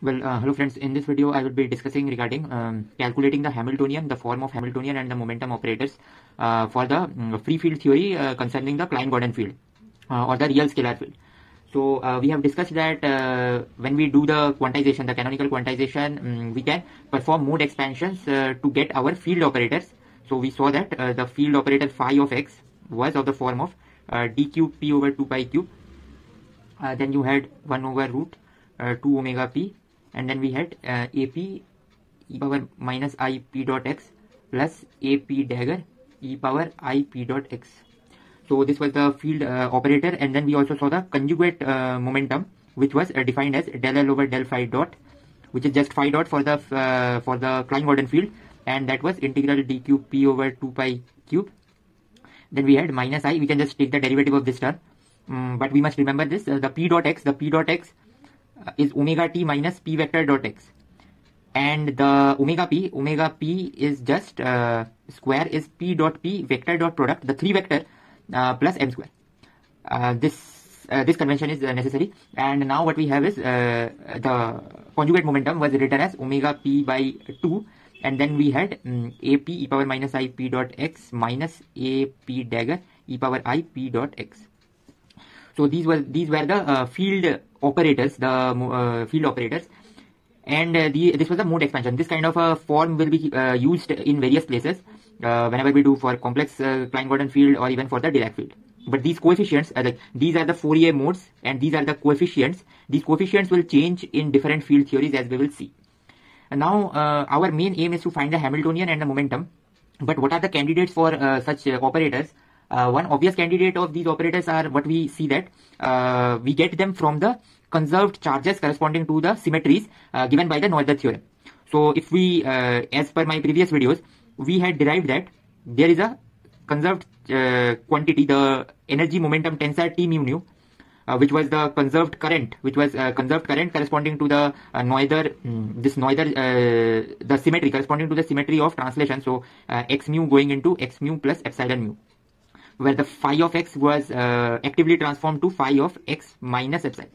Well, uh, hello friends. In this video, I will be discussing regarding um, calculating the Hamiltonian, the form of Hamiltonian and the momentum operators uh, for the um, free field theory uh, concerning the Klein-Gordon field uh, or the real scalar field. So uh, we have discussed that uh, when we do the quantization, the canonical quantization, um, we can perform mode expansions to get our field operators. So we saw that the field operator phi of x was of the form of d cube p over 2 pi cube. then you had 1 over root 2 omega p and then we had uh, ap e power minus i p dot x plus ap dagger e power i p dot x. So this was the field uh, operator. And then we also saw the conjugate uh, momentum which was uh, defined as del l over del phi dot which is just phi dot for the uh, for the Klein-Gordon field. And that was integral d cube p over 2 pi cube. Then we had minus i. We can just take the derivative of this term. Um, but we must remember this uh, the p dot x the p dot x is omega t minus p vector dot x. And the omega p omega p is just uh, square is p dot p vector dot product the three vector uh, plus m square. Uh, this uh, this convention is uh, necessary. And now what we have is the conjugate momentum was written as omega p by 2 and then we had um, e power minus i p dot x minus ap dagger e power i p dot x so these were these were the field operators, the uh, field operators. And uh, the, this was the mode expansion. This kind of a form will be uh, used in various places whenever we do for complex Klein-Gordon field or even for the Dirac field. But these coefficients are like these are the Fourier modes and these are the coefficients. These coefficients will change in different field theories as we will see. And now uh, our main aim is to find the Hamiltonian and the momentum. But what are the candidates for uh, such uh, operators uh, one obvious candidate of these operators are what we see that uh, we get them from the conserved charges corresponding to the symmetries uh, given by the Noether theorem. So if we, uh, as per my previous videos, we had derived that there is a conserved uh, quantity, the energy momentum tensor T mu nu, uh, which was the conserved current, which was conserved current corresponding to the Noether, um, this Noether, the symmetry corresponding to the symmetry of translation. So x mu going into x mu plus epsilon mu where the phi of x was uh, actively transformed to phi of x minus epsilon.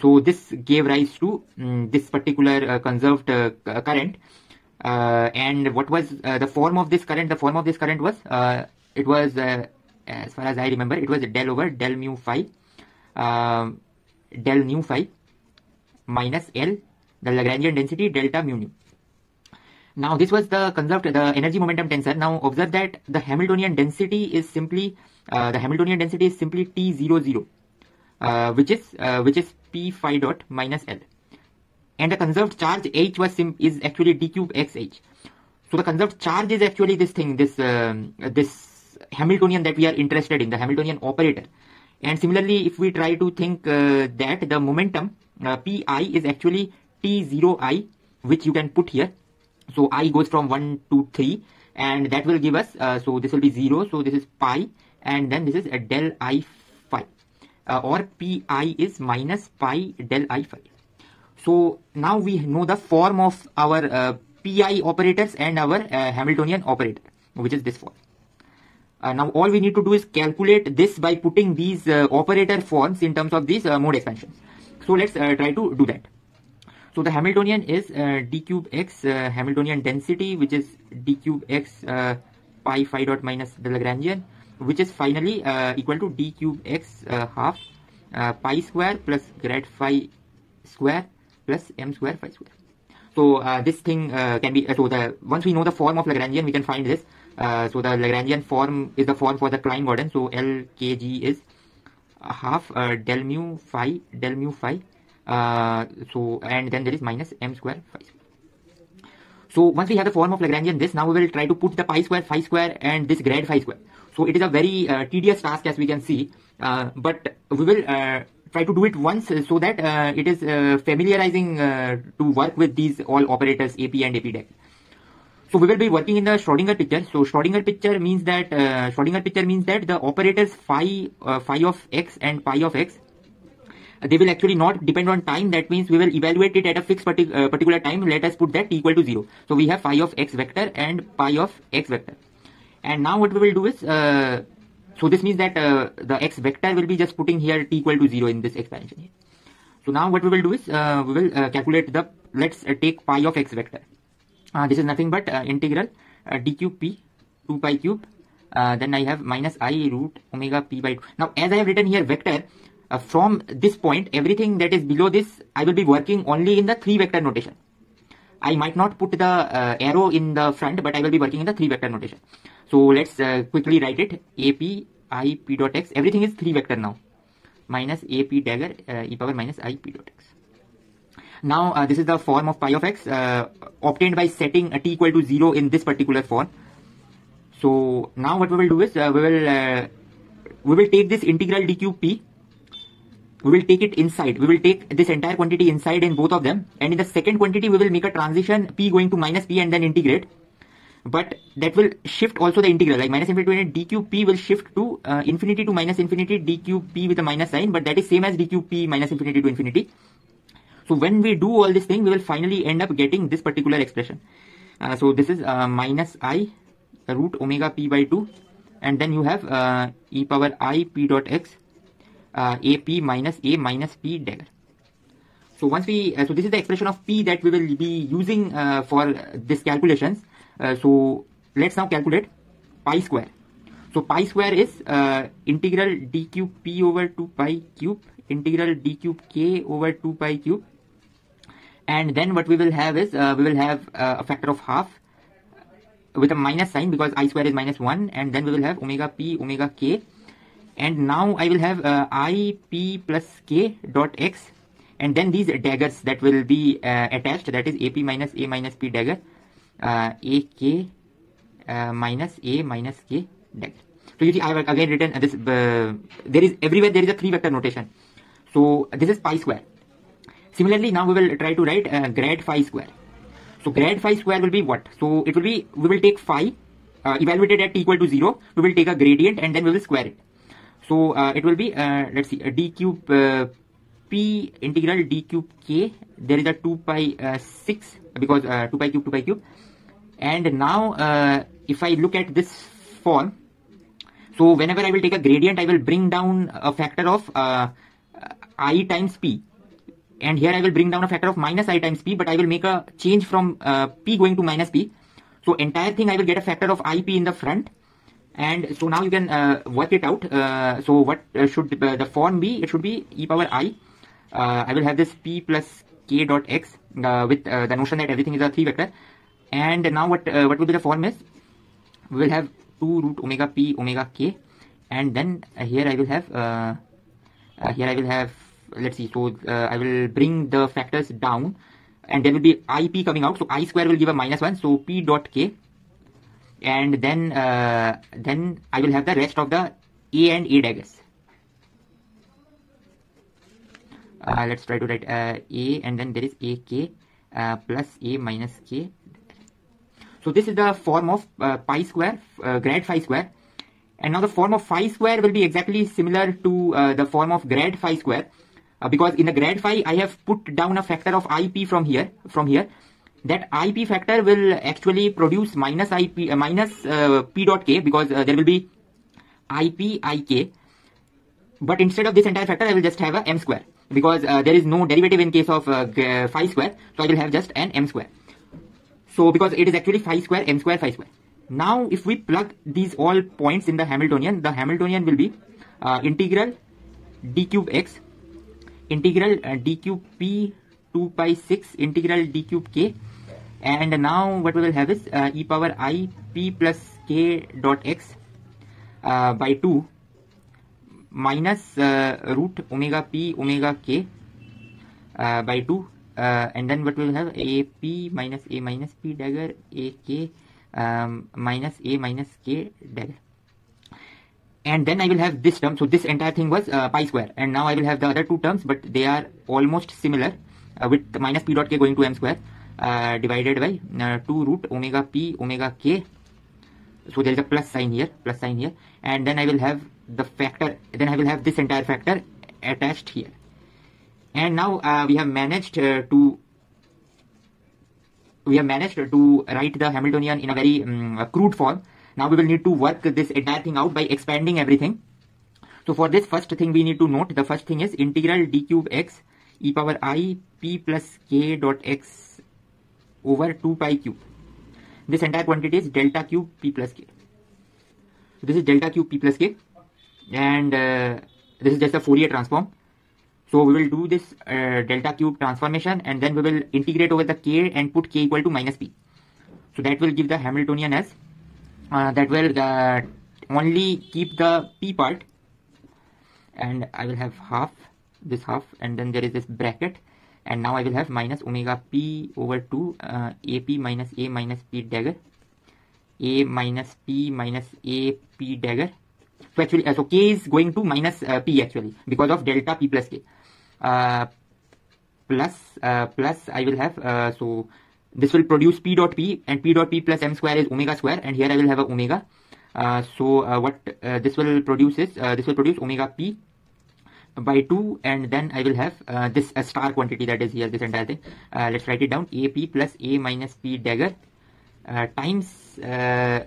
So this gave rise to um, this particular uh, conserved uh, current. Uh, and what was uh, the form of this current? The form of this current was, it was, as far as I remember, it was del over del mu phi, um, del nu phi minus L, the Lagrangian density delta mu nu. Now this was the conserved the energy momentum tensor. Now observe that the Hamiltonian density is simply uh, the Hamiltonian density is simply T zero zero, uh, which is uh, which is P phi dot minus L, and the conserved charge H was is actually d cube x H. So the conserved charge is actually this thing this um, this Hamiltonian that we are interested in the Hamiltonian operator. And similarly, if we try to think uh, that the momentum uh, Pi is actually T0i, which you can put here so i goes from 1 to 3 and that will give us uh, so this will be 0 so this is pi and then this is a del i phi uh, or pi is minus pi del i phi. So now we know the form of our uh, pi operators and our uh, hamiltonian operator which is this form. Uh, now all we need to do is calculate this by putting these uh, operator forms in terms of these mode expansions. So let's try to do that so the Hamiltonian is uh, d cube x uh, Hamiltonian density which is d cube x uh, pi phi dot minus the Lagrangian which is finally uh, equal to d cube x uh, half uh, pi square plus grad phi square plus m square phi square. So this thing can be so the once we know the form of Lagrangian we can find this. so the Lagrangian form is the form for the Klein-Gordon. So LKG is half del mu phi del mu phi uh, so and then there is minus m square phi so once we have the form of Lagrangian this now we will try to put the pi square phi square and this grad phi square. So it is a very uh, tedious task as we can see. Uh, but we will uh, try to do it once so that uh, it is uh, familiarizing to work with these all operators ap and ap deck. So we will be working in the Schrodinger picture. So Schrodinger picture means that uh, Schrodinger picture means that the operators phi uh, phi of x and pi of x they will actually not depend on time. That means we will evaluate it at a fixed partic uh, particular time. Let us put that equal to 0. So we have phi of x vector and pi of x vector. And now what we will do is, uh, so this means that uh, the x vector will be just putting here t equal to 0 in this expansion. So now what we will do is uh, we will uh, calculate the let's uh, take pi of x vector. Uh, this is nothing but uh, integral uh, d cube p 2 pi cube. then I have minus i root omega p by 2. Now as I have written here vector from this point everything that is below this I will be working only in the three vector notation. I might not put the arrow in the front but I will be working in the three vector notation. So let's quickly write it ap i p dot x everything is three vector now minus ap dagger uh, e power minus i p dot x. Now uh, this is the form of pi of x uh, obtained by setting t equal to 0 in this particular form. So now what we will do is uh, we will uh, we will take this integral d cube p we will take it inside. We will take this entire quantity inside in both of them. And in the second quantity we will make a transition p going to minus p and then integrate. But that will shift also the integral. Like minus infinity to d cube p will shift to uh, infinity to minus infinity d cube p with a minus sign. But that is same as d cube p minus infinity to infinity. So when we do all this thing we will finally end up getting this particular expression. Uh, so this is uh, minus i root omega p by 2 and then you have uh, e power i p dot x uh, ap minus a minus p dagger so once we uh, so this is the expression of p that we will be using for this calculations. Uh, so let's now calculate pi square. So pi square is uh, integral d cube p over 2 pi cube integral d cube k over 2 pi cube. And then what we will have is uh, we will have uh, a factor of half with a minus sign because i square is minus 1 and then we will have omega p omega k and now I will have uh, i p plus k dot x and then these daggers that will be uh, attached that is ap minus a minus p dagger uh, a k uh, minus a minus k dagger So you see I have again written this, uh, there is everywhere there is a three vector notation. So this is pi square. Similarly now we will try to write uh, grad phi square. So grad phi square will be what? So it will be, we will take phi evaluated at t equal to 0, we will take a gradient and then we will square it. So uh, it will be, let's see, d cube p integral d cube k, there is a 2 pi 6 because 2 pi cube 2 pi cube. And now uh, if I look at this form so whenever I will take a gradient I will bring down a factor of uh, i times p. And here I will bring down a factor of minus i times p but I will make a change from uh, p going to minus p. So entire thing I will get a factor of ip in the front and so now you can uh, work it out. Uh, so what uh, should the form be? It should be e power i. I will have this p plus k dot x with the notion that everything is a 3 vector. And now what uh, what will be the form is? We will have 2 root omega p omega k. And then uh, here I will have uh, uh here I will have let's see. So uh, I will bring the factors down. And there will be ip coming out. So i square will give a minus 1 so p dot k and then uh, then I will have the rest of the E and a daggers let's try to write a and then there is a k plus a minus k so this is the form of uh, pi square, uh, grad phi square. And now the form of phi square will be exactly similar to uh, the form of grad phi square. Uh, because in the grad phi, I have put down a factor of ip from here, from here. That ip factor will actually produce minus ip, uh, minus uh, p dot k because there will be ip ik. But instead of this entire factor, I will just have a m square because there is no derivative in case of phi square. So I will have just an m square. So because it is actually phi square, m square, phi square. Now if we plug these all points in the Hamiltonian, the Hamiltonian will be uh, integral d cube x, integral uh, d cube p 2 pi 6 integral d cube k and now what we will have is uh, e power i p plus k dot x uh, by 2 minus uh, root omega p omega k uh, by 2 uh, and then what we will have ap minus a minus p dagger ak um, minus a minus k dagger. And then I will have this term. So this entire thing was uh, pi square. And now I will have the other two terms but they are almost similar with minus p dot k going to m square divided by uh, 2 root omega p omega k so there is a plus sign here plus sign here and then I will have the factor then I will have this entire factor attached here and now uh, we have managed uh, to we have managed to write the Hamiltonian in a very um, crude form. Now we will need to work this entire thing out by expanding everything. So for this first thing we need to note, the first thing is integral d cube x e power i p plus k dot x over 2 pi cube. This entire quantity is delta cube p plus k. So This is delta cube p plus k and uh, this is just a Fourier transform. So we will do this uh, delta cube transformation and then we will integrate over the k and put k equal to minus p. So that will give the Hamiltonian as uh, that will uh, only keep the p part and I will have half this half and then there is this bracket and now I will have minus omega p over 2 uh, ap minus a minus p dagger. A minus p minus a p dagger. So actually uh, so k is going to minus uh, p actually because of delta p plus k. Uh, plus uh, plus I will have uh, so this will produce p dot p and p dot p plus m square is omega square and here I will have a omega. Uh, so what this will produce is this will produce omega p by 2 and then I will have uh, this uh, star quantity that is here this entire thing. Uh, let's write it down. Ap plus a minus p dagger uh, times uh,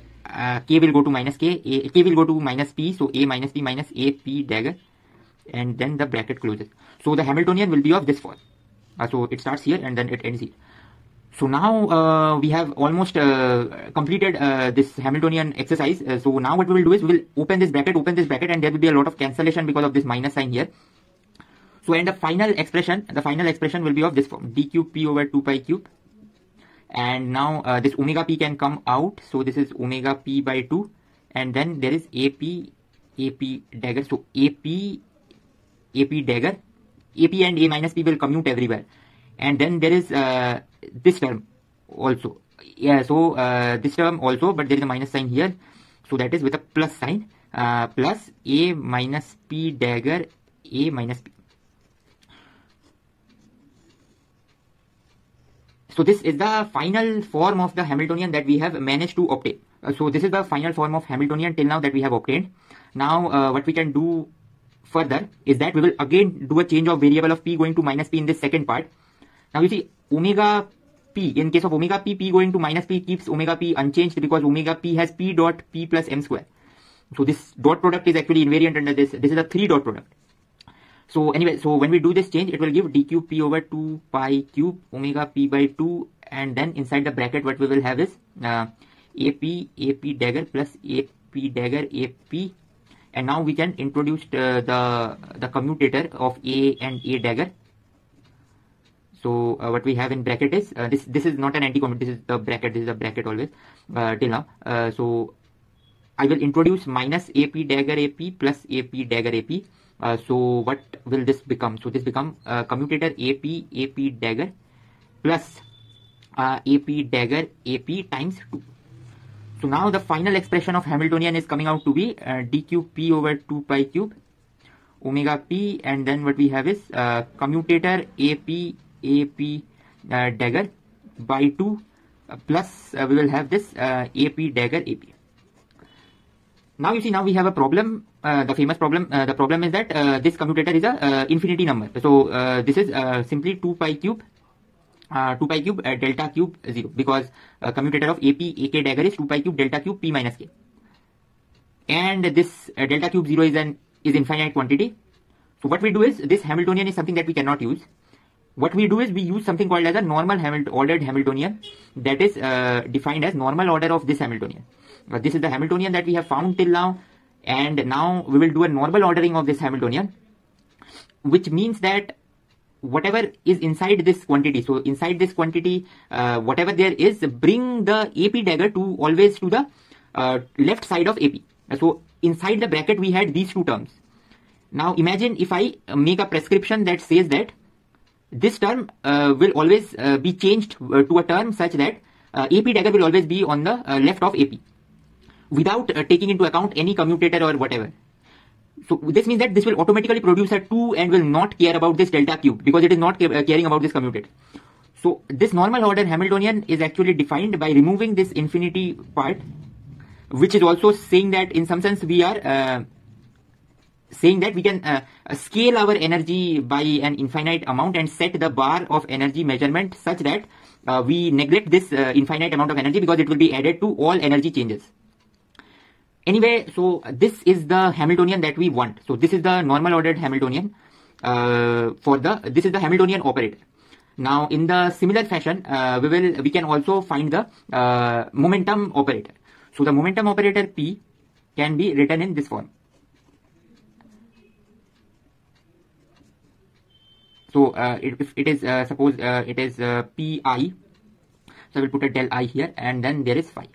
k will go to minus k a, k will go to minus p so a minus p minus a p dagger and then the bracket closes. So the Hamiltonian will be of this form. So it starts here and then it ends here so now uh, we have almost uh, completed uh, this Hamiltonian exercise. Uh, so now what we will do is we will open this bracket, open this bracket and there will be a lot of cancellation because of this minus sign here. So and the final expression, the final expression will be of this form d cube p over 2 pi cube. And now uh, this omega p can come out. So this is omega p by 2 and then there is ap, ap dagger. So ap, ap dagger, ap and a minus p will commute everywhere. And then there is uh, this term also. Yeah so uh, this term also but there is a minus sign here. So that is with a plus sign. Uh, plus a minus p dagger a minus p. So this is the final form of the Hamiltonian that we have managed to obtain. Uh, so this is the final form of Hamiltonian till now that we have obtained. Now uh, what we can do further is that we will again do a change of variable of p going to minus p in this second part now you see omega p, in case of omega p, p going to minus p keeps omega p unchanged because omega p has p dot p plus m square. So this dot product is actually invariant under this. This is a 3 dot product. So anyway, so when we do this change, it will give d cube p over 2 pi cube omega p by 2 and then inside the bracket what we will have is uh, ap, ap dagger plus ap dagger ap and now we can introduce uh, the, the commutator of a and a dagger so uh, what we have in bracket is uh, this this is not an anti-comment this is the bracket this is a bracket always uh, till now. Uh, so I will introduce minus AP dagger AP plus AP dagger AP uh, so what will this become? So this become uh, commutator AP AP dagger plus AP dagger AP times 2 so now the final expression of Hamiltonian is coming out to be d cube p over 2 pi cube omega p and then what we have is commutator AP AP uh, dagger by 2 uh, plus uh, we will have this uh, AP dagger AP. Now you see now we have a problem uh, the famous problem uh, the problem is that this commutator is a infinity number. So this is simply 2 pi cube uh, 2 pi cube delta cube 0 because commutator of AP AK dagger is 2 pi cube delta cube P minus K. And this delta cube 0 is an is infinite quantity. So what we do is this Hamiltonian is something that we cannot use what we do is we use something called as a normal Hamil ordered Hamiltonian that is uh, defined as normal order of this Hamiltonian. Uh, this is the Hamiltonian that we have found till now and now we will do a normal ordering of this Hamiltonian which means that whatever is inside this quantity so inside this quantity uh, whatever there is bring the AP dagger to always to the uh, left side of AP. So inside the bracket we had these two terms. Now imagine if I make a prescription that says that this term uh, will always uh, be changed uh, to a term such that uh, AP dagger will always be on the uh, left of AP without uh, taking into account any commutator or whatever. So this means that this will automatically produce a 2 and will not care about this delta cube because it is not caring about this commutator. So this normal order Hamiltonian is actually defined by removing this infinity part which is also saying that in some sense we are saying that we can uh, uh, scale our energy by an infinite amount and set the bar of energy measurement such that uh, we neglect this uh, infinite amount of energy because it will be added to all energy changes. Anyway, so this is the Hamiltonian that we want. So this is the normal ordered Hamiltonian. uh, for the this is the Hamiltonian operator. Now, in the similar fashion, uh, we will we can also find the momentum operator. So the momentum operator P can be written in this form. So uh, it, if it is uh, suppose uh, it is uh, pi, so I will put a del i here, and then there is phi.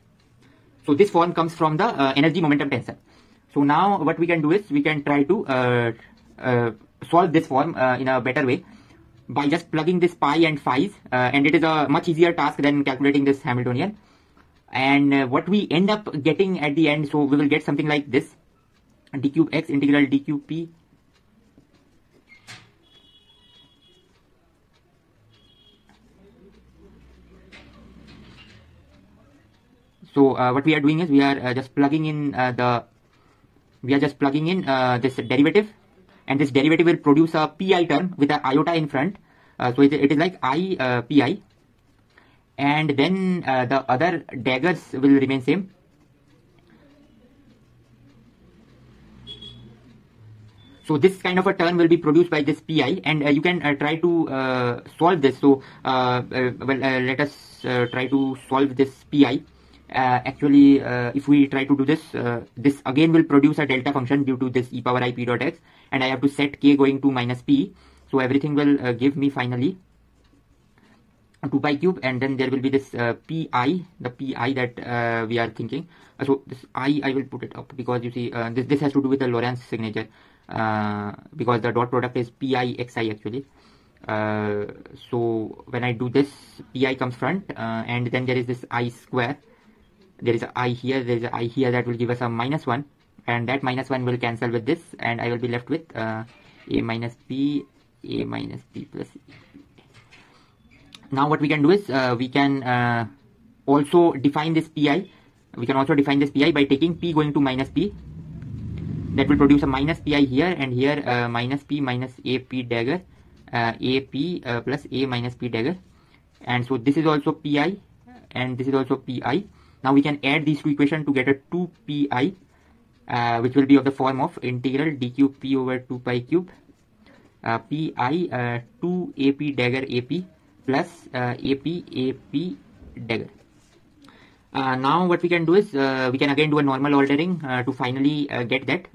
So this form comes from the uh, energy momentum tensor. So now what we can do is we can try to uh, solve this form in a better way by just plugging this pi and phi's and it is a much easier task than calculating this Hamiltonian and what we end up getting at the end so we will get something like this d cube x integral d cube p so uh, what we are doing is we are uh, just plugging in uh, the we are just plugging in this derivative and this derivative will produce a pi term with an iota in front. So it, it is like i pi and then the other daggers will remain same. So this kind of a term will be produced by this pi and uh, you can uh, try to uh, solve this. So well let us try to solve this pi actually uh, if we try to do this uh, this again will produce a delta function due to this e power i p dot x and I have to set k going to minus p. So everything will uh, give me finally 2 pi cube and then there will be this uh, pi the pi that uh, we are thinking. Uh, so this i I will put it up because you see uh, this this has to do with the Lorentz signature uh, because the dot product is pi xi actually. Uh, so when I do this pi comes front uh, and then there is this i square there is a i here there is a i here that will give us a minus 1 and that minus 1 will cancel with this. And I will be left with uh, a minus p a minus p plus e. now what we can do is uh, we can uh, also define this pi we can also define this pi by taking p going to minus p. That will produce a minus pi here and here uh, minus p minus a p dagger uh, a p uh, plus a minus p dagger. And so this is also pi and this is also pi now we can add these two equations to get a 2 pi uh, which will be of the form of integral d cube p over 2 pi cube uh, pi uh, 2 ap dagger ap plus uh, ap ap dagger. Uh, now what we can do is uh, we can again do a normal ordering to finally get that.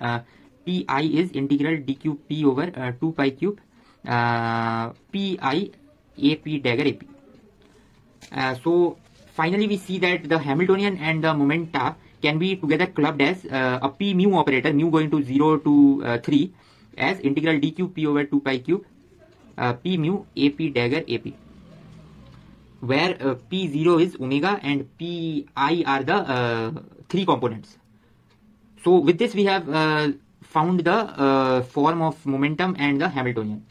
Pi is integral d cube p over uh, 2 pi cube pi ap dagger ap so finally we see that the Hamiltonian and the momenta can be together clubbed as uh, a p mu operator mu going to 0 to uh, 3 as integral d cube p over 2 pi cube uh, p mu ap dagger ap where uh, p0 is omega and pi are the uh, three components. So with this we have uh, found the uh, form of momentum and the Hamiltonian